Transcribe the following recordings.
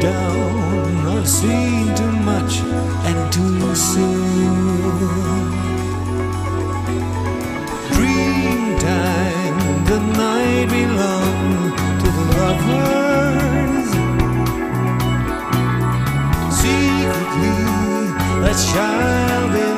down. I've seen too much and too soon. Dreamtime, the night belongs to the lovers. Secretly, a child.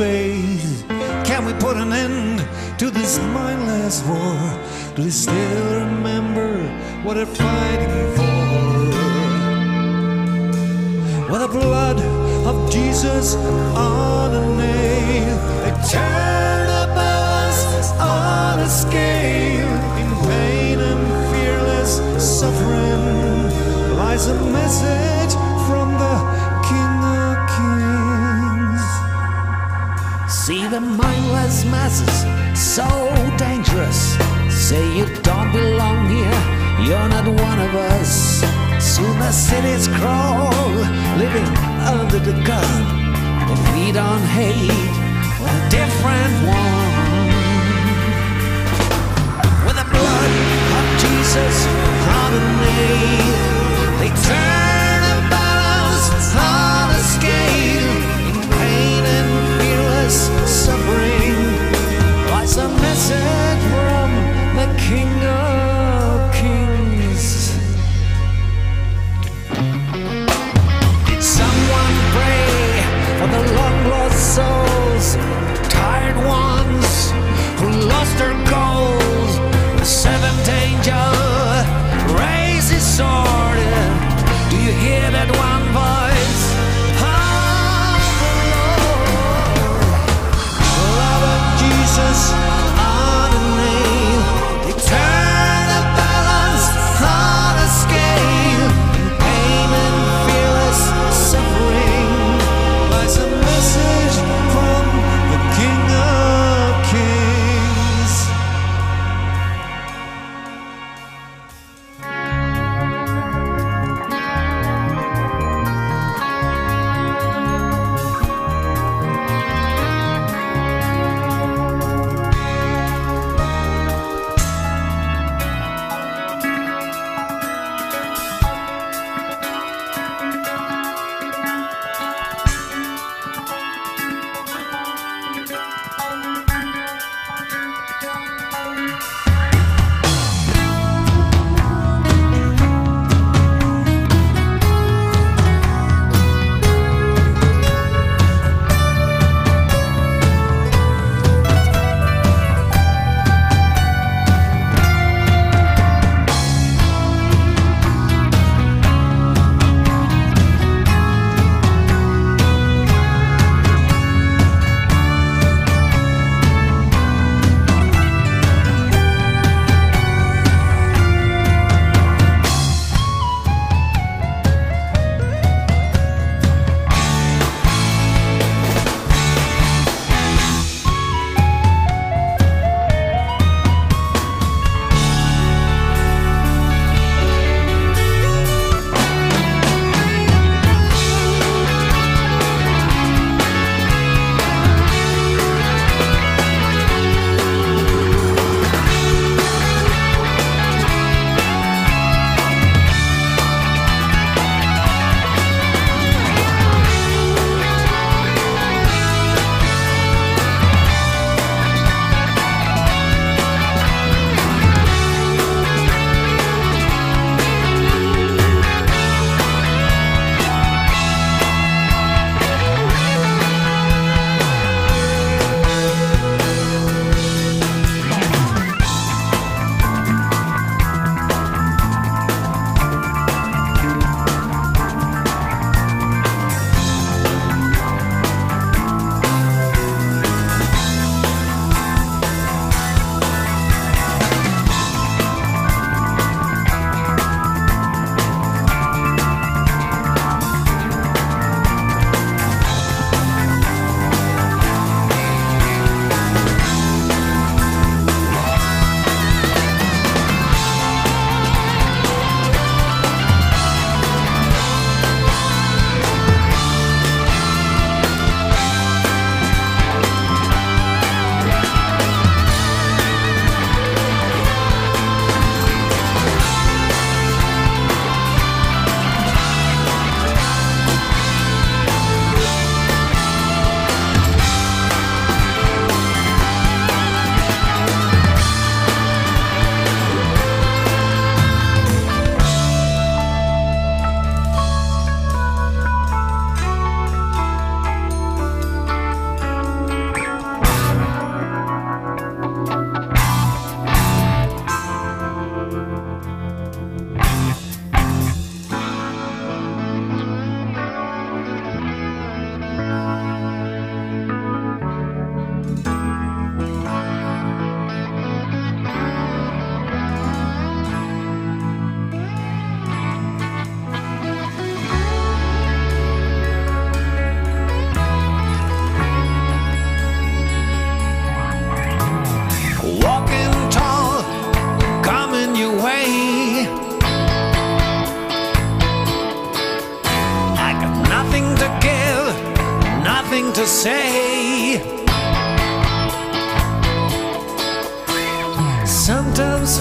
space. Can we put an end to this mindless war? Do they still remember what they're fighting for? With the blood of Jesus on a nail, they turn the balance on a scale. In pain and fearless suffering lies a message See the mindless masses, so dangerous. Say you don't belong here, you're not one of us. Soon the cities crawl, living under the gun. If we don't hate,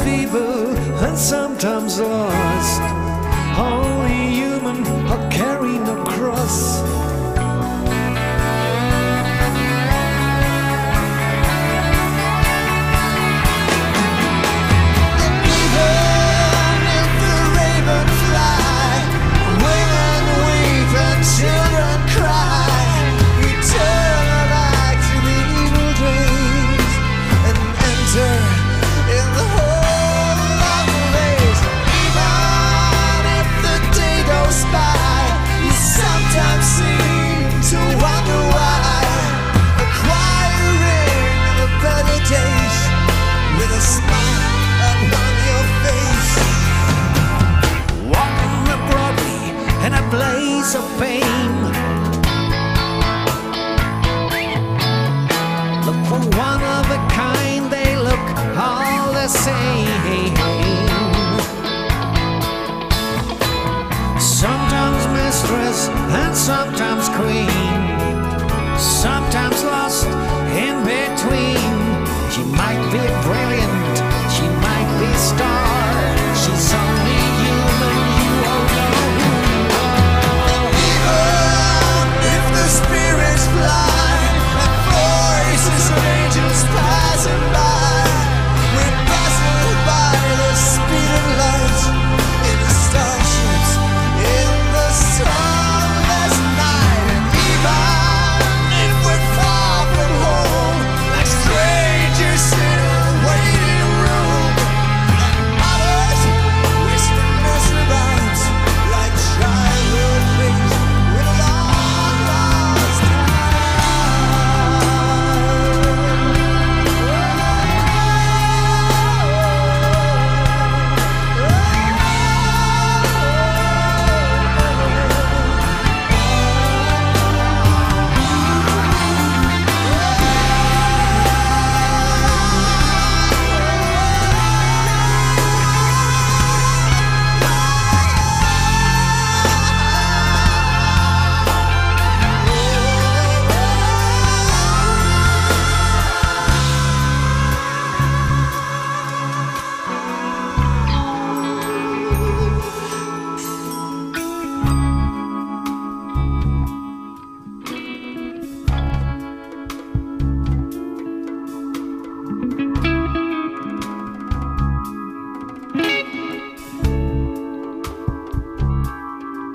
Feeble and sometimes lost.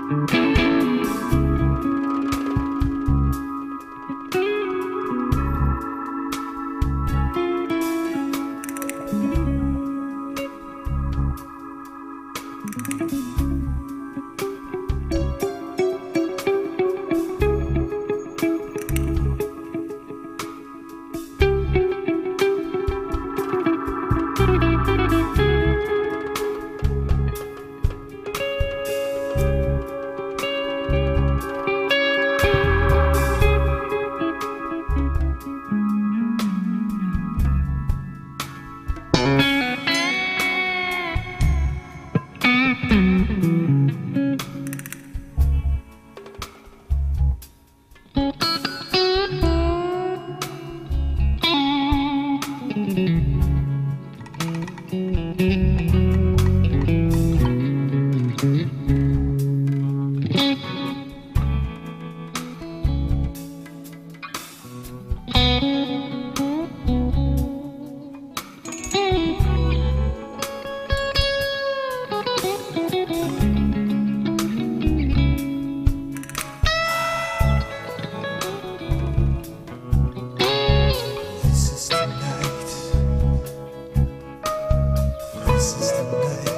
This is tonight. This is the night.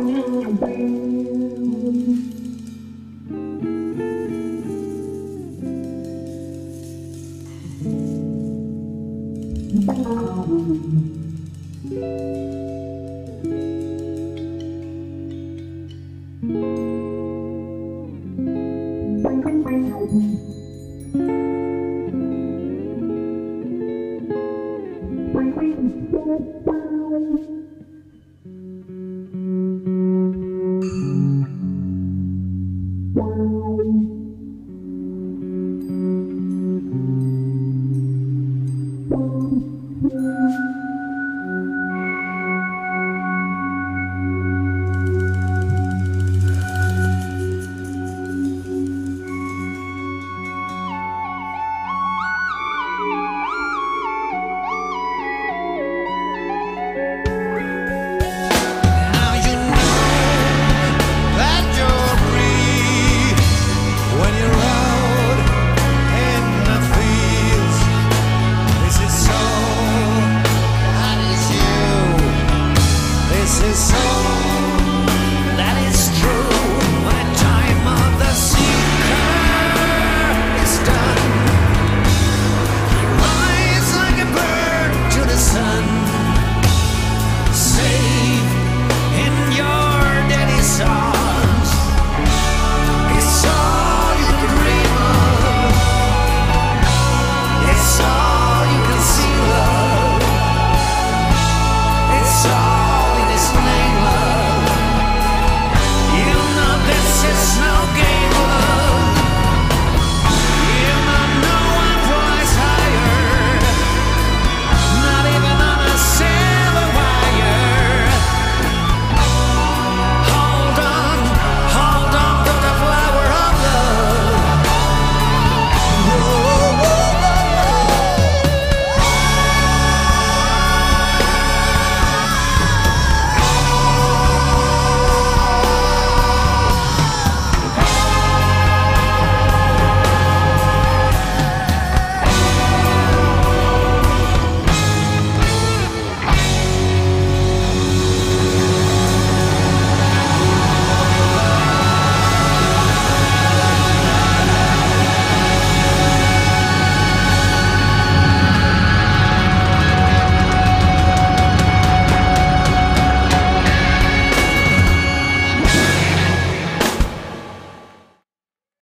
Thank